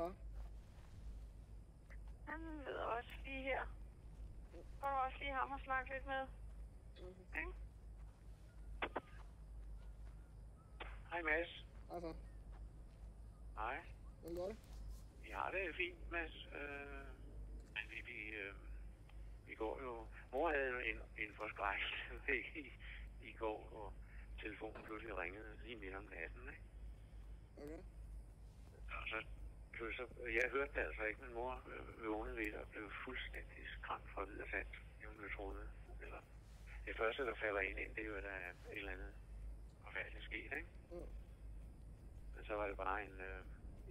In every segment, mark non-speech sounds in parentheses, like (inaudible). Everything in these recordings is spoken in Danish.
så? Han ved også lige her. Og også lige ham at snakke lidt med. Ikke? Hej Mads. Altså, Hej. hvordan går det? Vi har det fint, Mads. Øh, men vi, vi, øh, vi går jo... Mor havde jo en, en forskrækkelse (laughs) i, i går, hvor telefonen pludselig ringede lige midt om natten, ikke? Okay. Og så, så jeg hørte det altså ikke, men mor øh, vågnede lidt og blev fuldstændig skræmt fra videre sand. Hun jo troede, eller det første, der falder ind det er jo, at der er et eller andet forfærdeligt sket, ikke? Mm. Men så var det bare en, øh,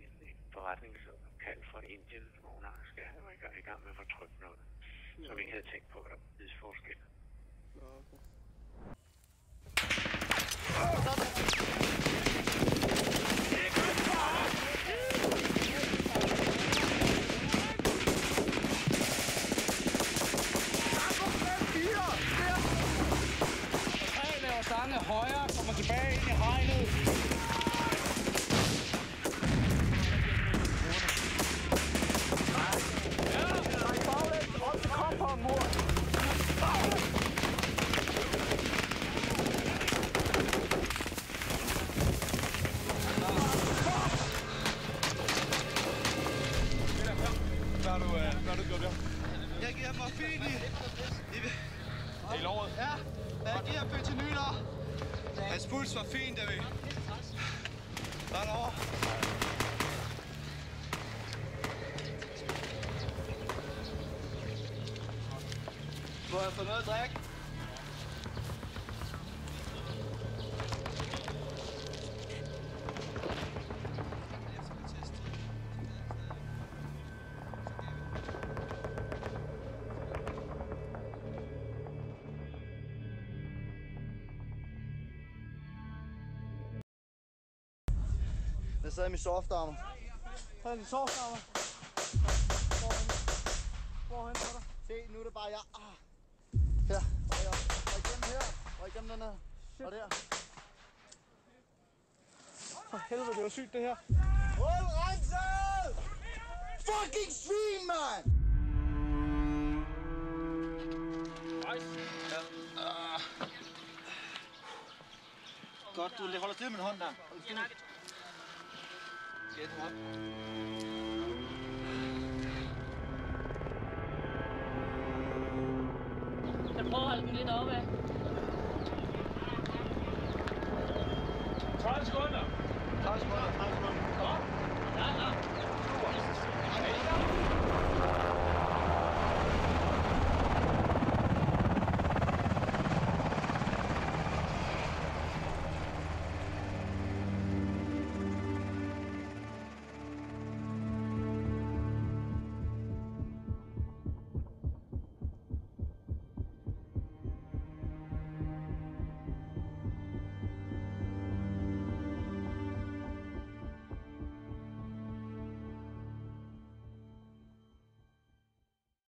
en, en forretningskald fra Indien, hvor hun skal i gang, med at få trykt noget, som ikke havde tænkt på, at der var tidsforskel. Nå, tilbage ind i hegnet. Har du, øh, har du gjort der? Jeg giver morfin i, i, I låret? ja, jeg giver fentanyler. Puls var fint, da vi var derovre. Må jeg få noget at drikke? Jeg sad i min softarmer. Så er det sovstammer. Hvorhen på dig? Se, nu er det bare jeg. Ah. Her, og jeg. Og igennem her, og igennem den her. Og der. For helvede, det var sygt det her. Hold renset! Fucking svin, mand! Godt, du holder stille med min hånd der. Hold stille. Skal jeg op? Jeg prøver at holde den lidt oppe af. 30 sekunder.